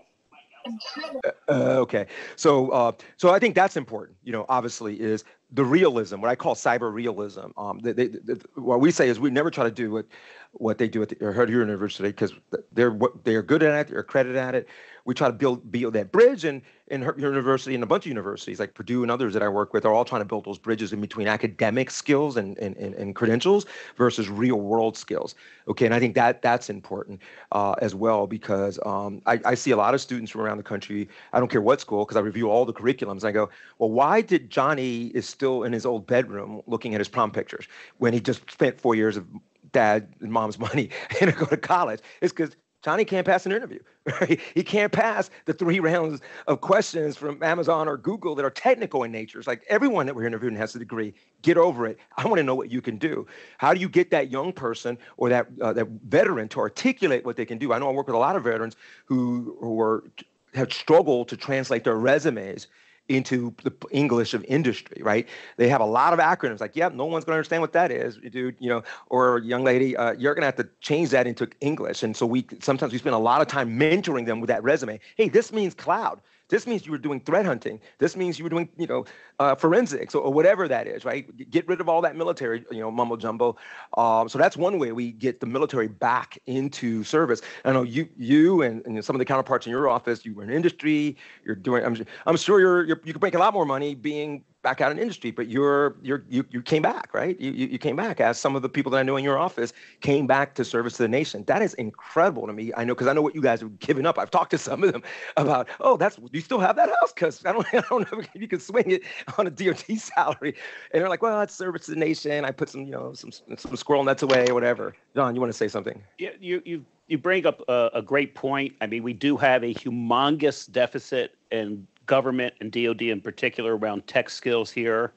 Uh, okay, so uh, so I think that's important. You know, obviously, is the realism, what I call cyber realism. Um, they, they, they, what we say is we never try to do what what they do at the, or University because they're what they're good at it, they're accredited at it we try to build build that bridge and in her university and a bunch of universities like Purdue and others that I work with are all trying to build those bridges in between academic skills and, and, and, and credentials versus real world skills. Okay, and I think that that's important uh, as well because um, I, I see a lot of students from around the country. I don't care what school because I review all the curriculums. I go, well, why did Johnny is still in his old bedroom looking at his prom pictures when he just spent four years of dad and mom's money and to go to college? It's because Johnny can't pass an interview. Right? He can't pass the three rounds of questions from Amazon or Google that are technical in nature. It's like everyone that we're interviewing has a degree. Get over it. I want to know what you can do. How do you get that young person or that uh, that veteran to articulate what they can do? I know I work with a lot of veterans who who are have struggled to translate their resumes into the English of industry, right? They have a lot of acronyms like, yeah, no one's going to understand what that is, dude, you know, or young lady, uh, you're going to have to change that into English. And so we sometimes we spend a lot of time mentoring them with that resume. Hey, this means cloud. This means you were doing threat hunting. This means you were doing, you know, uh, forensics or, or, whatever that is, right? Get rid of all that military, you know, mumbo jumbo. Um, so that's one way we get the military back into service. I know you, you, and, and some of the counterparts in your office. You were in industry. You're doing. I'm, I'm sure you're, you're you can make a lot more money being back out in industry, but you're you're you, you came back, right? You, you you came back as some of the people that I know in your office came back to service to the nation. That is incredible to me. I know because I know what you guys have given up. I've talked to some of them about, oh, that's you still have that house because I don't I don't know if you can swing it on a DOT salary, and they're like, well, that's service to the nation. I put some you know some some squirrel nuts away or whatever. John, you want to say something? Yeah, you you you bring up a, a great point. I mean, we do have a humongous deficit in government and DoD in particular around tech skills here.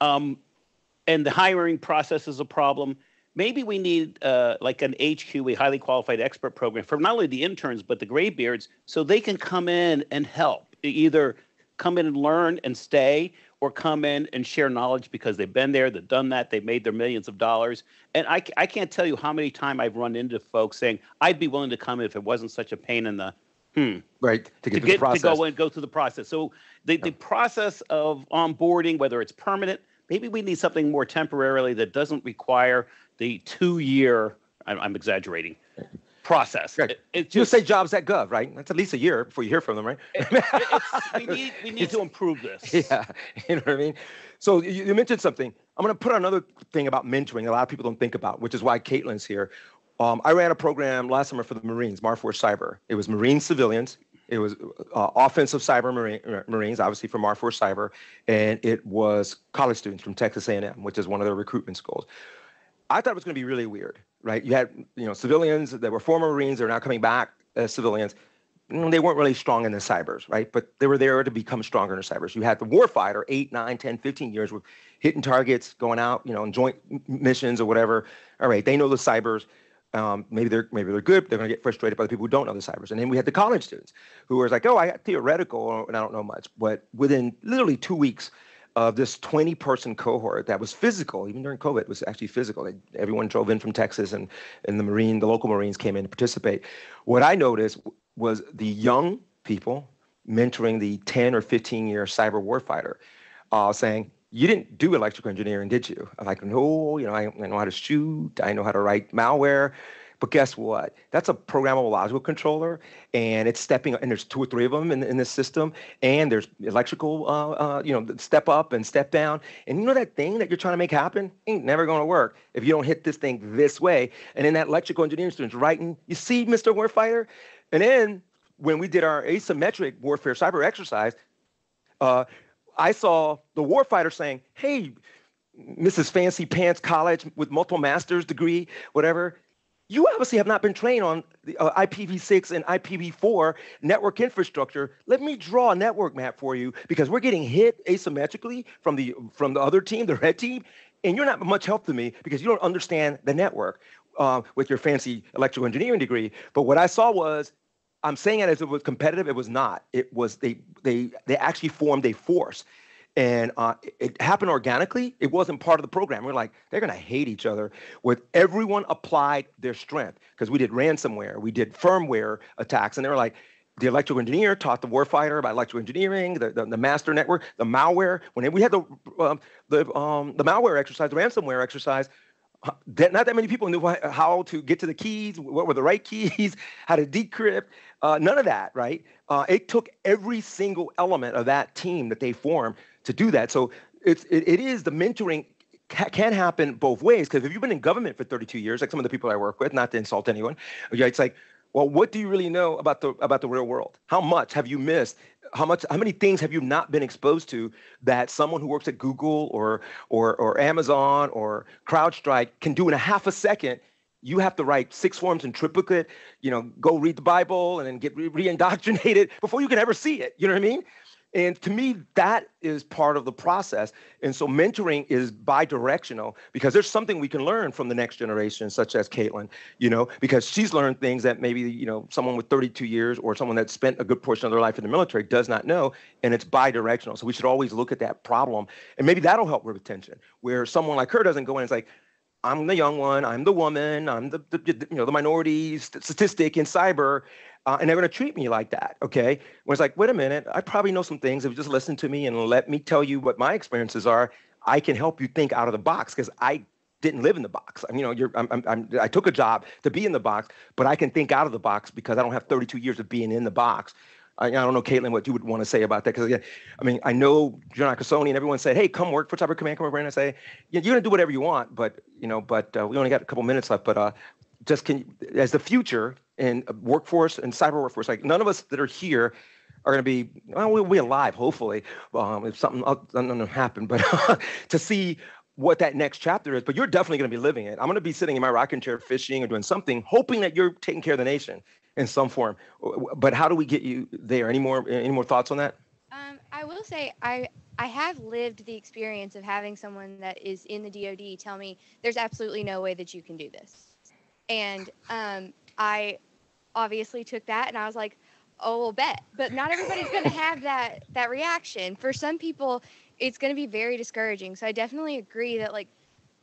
Um, and the hiring process is a problem. Maybe we need uh, like an HQ, a highly qualified expert program for not only the interns but the graybeards, so they can come in and help. Either come in and learn and stay, or come in and share knowledge because they've been there, they've done that, they've made their millions of dollars. And I, I can't tell you how many times I've run into folks saying, "I'd be willing to come if it wasn't such a pain in the Hmm. Right. To get, to, get to, go and go through the process. So the, the process of onboarding, whether it's permanent, maybe we need something more temporarily that doesn't require the two year, I'm, I'm exaggerating, process. Right. It, it just, you say jobs at Gov, right? That's at least a year before you hear from them, right? It, we need, we need to improve this. Yeah. You know what I mean? So you, you mentioned something. I'm going to put another thing about mentoring a lot of people don't think about, which is why Caitlin's here. Um, I ran a program last summer for the Marines, MARFORCYBER. It was Marine civilians. It was uh, offensive cyber Marine, Marines, obviously from MARFORCYBER, and it was college students from Texas A&M, which is one of their recruitment schools. I thought it was going to be really weird, right? You had you know civilians that were former Marines that are now coming back as civilians. Mm, they weren't really strong in the cybers, right? But they were there to become stronger in the cybers. You had the warfighter, 8, 9, 10, 15 years with hitting targets, going out, you know, on joint missions or whatever. All right, they know the cybers. Um, maybe they're maybe they're good. They're going to get frustrated by the people who don't know the cybers. And then we had the college students who were like, "Oh, I got theoretical and I don't know much." But within literally two weeks of this 20-person cohort that was physical, even during COVID, it was actually physical. They, everyone drove in from Texas, and and the Marine, the local Marines came in to participate. What I noticed was the young people mentoring the 10 or 15 year cyber warfighter, uh, saying, you didn't do electrical engineering, did you? I'm like, no, you know, I, I know how to shoot, I know how to write malware. But guess what? That's a programmable logic controller, and it's stepping. And there's two or three of them in, in this system, and there's electrical, uh, uh, you know, step up and step down. And you know that thing that you're trying to make happen ain't never going to work if you don't hit this thing this way. And then that electrical engineering student's writing. You see, Mr. Warfighter, and then when we did our asymmetric warfare cyber exercise, uh, I saw the warfighter saying, hey, Mrs. Fancy Pants College with multiple master's degree, whatever, you obviously have not been trained on the, uh, IPv6 and IPv4 network infrastructure. Let me draw a network map for you because we're getting hit asymmetrically from the from the other team, the red team, and you're not much help to me because you don't understand the network uh, with your fancy electrical engineering degree. But what I saw was I'm saying it as it was competitive. It was not. It was they they they actually formed a force, and uh, it happened organically. It wasn't part of the program. We're like they're gonna hate each other. With everyone applied their strength because we did ransomware, we did firmware attacks, and they were like. The electrical engineer taught the warfighter about electrical engineering, the, the, the master network, the malware. When we had the um, the um, the malware exercise, the ransomware exercise, not that many people knew how to get to the keys, what were the right keys, how to decrypt, uh, none of that, right? Uh, it took every single element of that team that they formed to do that. So it's, it, it is the mentoring ca- can happen both ways because if you've been in government for 32 years, like some of the people I work with, not to insult anyone, it's like, well, what do you really know about the about the real world? How much have you missed? how much how many things have you not been exposed to that someone who works at Google or or or Amazon or CrowdStrike can do in a half a second? You have to write six forms in triplicate, you know, go read the Bible and then get re indoctrinated before you can ever see it. You know what I mean? And to me, that is part of the process. And so mentoring is bi-directional because there's something we can learn from the next generation, such as Caitlin, you know, because she's learned things that maybe, you know, someone with 32 years or someone that spent a good portion of their life in the military does not know. And it's bi-directional. So we should always look at that problem. And maybe that'll help with retention, where someone like her doesn't go in and it's like, I'm the young one, I'm the woman, I'm the, the you know the minority statistic in cyber, uh, and they're going to treat me like that. Okay, when it's like, wait a minute, I probably know some things. If you just listen to me and let me tell you what my experiences are, I can help you think out of the box because I didn't live in the box. I mean, you know, you're, I'm, I'm, I'm, i took a job to be in the box, but I can think out of the box because I don't have 32 years of being in the box. I, I don't know, Caitlin, what you would want to say about that. Because again, I mean, I know John Nakasone and everyone said, hey, come work for Cyber Command, come over and I say, you're going to do whatever you want, but, you know, but uh, we only got a couple minutes left. But uh, just can, as the future in workforce and cyber workforce, like none of us that are here are going to be, well, we'll be alive, hopefully, um, if something doesn't happen, but to see what that next chapter is, but you're definitely going to be living it. I'm going to be sitting in my rocking chair fishing or doing something, hoping that you're taking care of the nation in some form. But how do we get you there? Any more any more thoughts on that? Um, I will say I I have lived the experience of having someone that is in the DoD tell me there's absolutely no way that you can do this, and um, I obviously took that and I was like, oh, we'll bet. But not everybody's going to have that that reaction. For some people, it's going to be very discouraging. So I definitely agree that like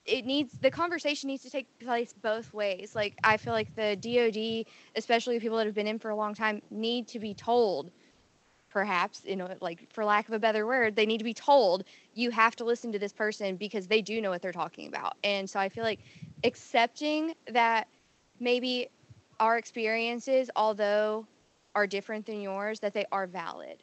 it needs the conversation needs to take place both ways. Like I feel like the DoD, especially people that have been in for a long time, need to be told perhaps you know like for lack of a better word they need to be told you have to listen to this person because they do know what they're talking about and so i feel like accepting that maybe our experiences although are different than yours that they are valid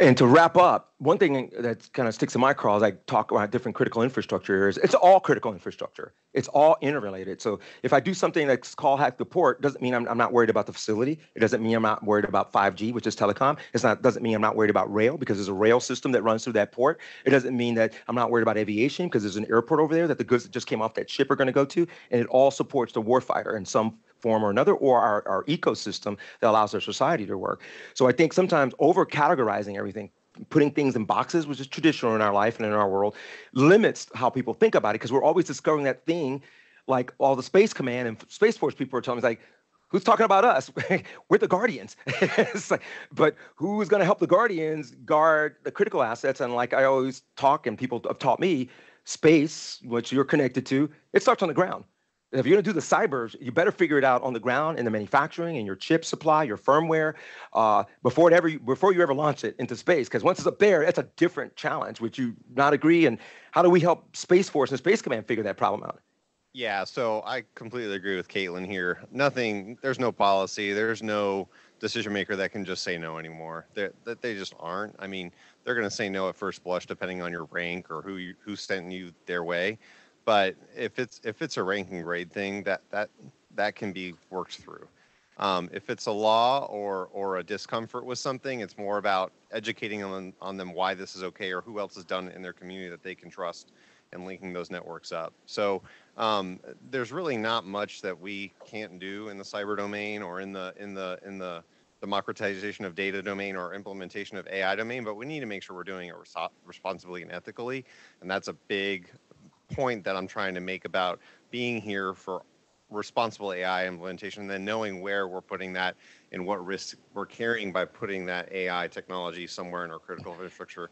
and to wrap up, one thing that kind of sticks in my craw as I talk about different critical infrastructure areas, it's all critical infrastructure. It's all interrelated. So if I do something that's call hack the port, doesn't mean I'm, I'm not worried about the facility. It doesn't mean I'm not worried about 5G, which is telecom. It's not doesn't mean I'm not worried about rail because there's a rail system that runs through that port. It doesn't mean that I'm not worried about aviation because there's an airport over there that the goods that just came off that ship are going to go to, and it all supports the warfighter in some form or another, or our, our ecosystem that allows our society to work. So I think sometimes over categorizing everything, putting things in boxes, which is traditional in our life and in our world, limits how people think about it because we're always discovering that thing like all the Space Command and Space Force people are telling me, like, who's talking about us? We're the Guardians. like, but who's going to help the Guardians guard the critical assets? And like I always talk, and people have taught me, space, which you're connected to, it starts on the ground if you're going to do the cybers, you better figure it out on the ground in the manufacturing and your chip supply, your firmware, uh, before it ever before you ever launch it into space. Because once it's up there, that's a different challenge. Would you not agree? And how do we help Space Force and Space Command figure that problem out? Yeah, so I completely agree with Caitlin here. Nothing. There's no policy. There's no decision maker that can just say no anymore. That they, just aren't. I mean, they're going to say no at first blush, depending on your rank or who you, who sent you their way but if it's if it's a ranking grade thing, that that that can be worked through. Um, if it's a law or or a discomfort with something, it's more about educating them on them why this is okay or who else has done it in their community that they can trust and linking those networks up. So um, there's really not much that we can't do in the cyber domain or in the in the in the democratization of data domain or implementation of AI domain, but we need to make sure we're doing it responsibly and ethically. And that's a big point that I'm trying to make about being here for responsible AI implementation, and then knowing where we're putting that and what risk we're carrying by putting that AI technology somewhere in our critical infrastructure.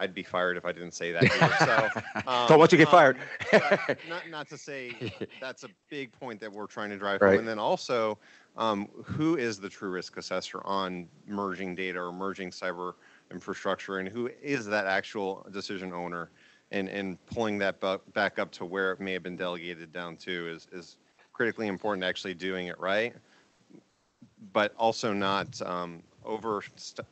I'd be fired if I didn't say that. Here. So, um, don't you to get fired. not, not to say that's a big point that we're trying to drive right. home. And then also, um, who is the true risk assessor on merging data or merging cyber infrastructure, and who is that actual decision owner? And and pulling that back up to where it may have been delegated down to is is critically important. Actually doing it right, but also not um, over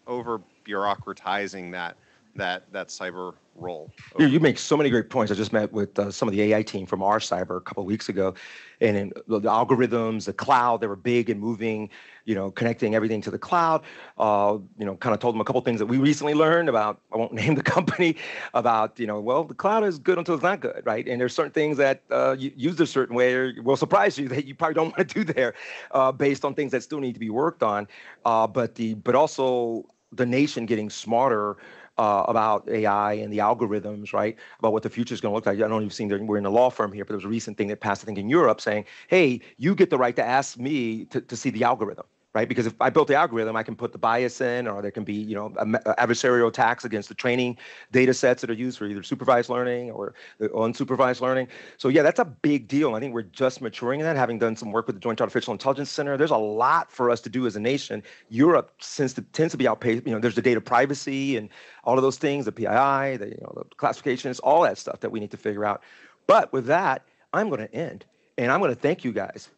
over bureaucratizing that that that cyber role. You, make so many great points. I just met with uh, some of the AI team from ARCYBER a couple of weeks ago, and in the, algorithms, the cloud, they were big and moving. You know, connecting everything to the cloud. Uh, you know, kind of told them a couple of things that we recently learned about. I won't name the company about. You know, well, the cloud is good until it's not good, right? And there's certain things that uh, you use a certain way will surprise you that you probably don't want to do there, uh, based on things that still need to be worked on. Uh, but the but also the nation getting smarter uh, about AI and the algorithms, right? About what the future is going to look like. I don't know if you've seen, that we're in a law firm here, but there was a recent thing that passed, I think, in Europe saying, hey, you get the right to ask me to, to see the algorithm right? Because if I built the algorithm, I can put the bias in, or there can be, you know, uh, adversarial attacks against the training data sets that are used for either supervised learning or uh, unsupervised learning. So yeah, that's a big deal. I think we're just maturing in that, having done some work with the Joint Artificial Intelligence Center. There's a lot for us to do as a nation. Europe since the, tends to be outpaced. You know, there's the data privacy and all of those things, the PII, the, you know, the classifications, all that stuff that we need to figure out. But with that, I'm going to end, and I'm going to thank you guys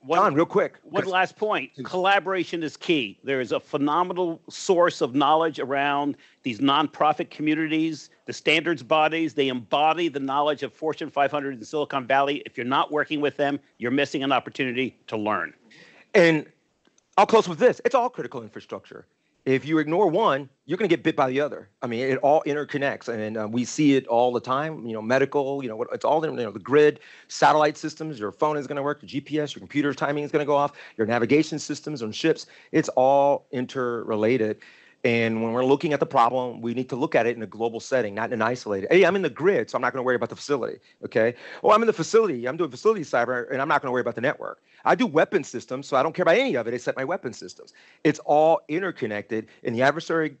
one- John, real quick. One last point. Collaboration is key. There is a phenomenal source of knowledge around these nonprofit communities, the standards bodies. They embody the knowledge of Fortune 500 in Silicon Valley. If you're not working with them, you're missing an opportunity to learn. And I'll close with this. It's all critical infrastructure. If you ignore one, you're going to get bit by the other. I mean, it all interconnects, and uh, we see it all the time. You know, medical. You know, it's all. You know, the grid, satellite systems. Your phone is going to work. Your GPS, your computer timing is going to go off. Your navigation systems on ships. It's all interrelated. And when we're looking at the problem, we need to look at it in a global setting, not in an isolated. Hey, I'm in the grid, so I'm not going to worry about the facility. Okay. Well, I'm in the facility. I'm doing facility cyber, and I'm not going to worry about the network. I do weapon systems, so I don't care about any of it except my weapon systems. It's all interconnected, and the adversary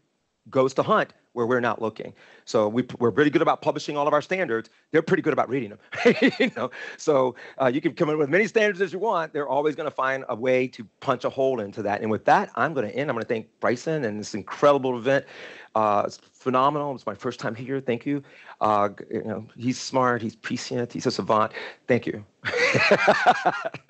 goes to hunt where we're not looking. So we, we're pretty good about publishing all of our standards. They're pretty good about reading them. you know, so uh, you can come in with many standards as you want. They're always going to find a way to punch a hole into that. And with that, I'm going to end. I'm going to thank Bryson and this incredible event. Uh, it's phenomenal. It's my first time here. Thank you. Uh, you know, he's smart. He's prescient. He's a savant. Thank you.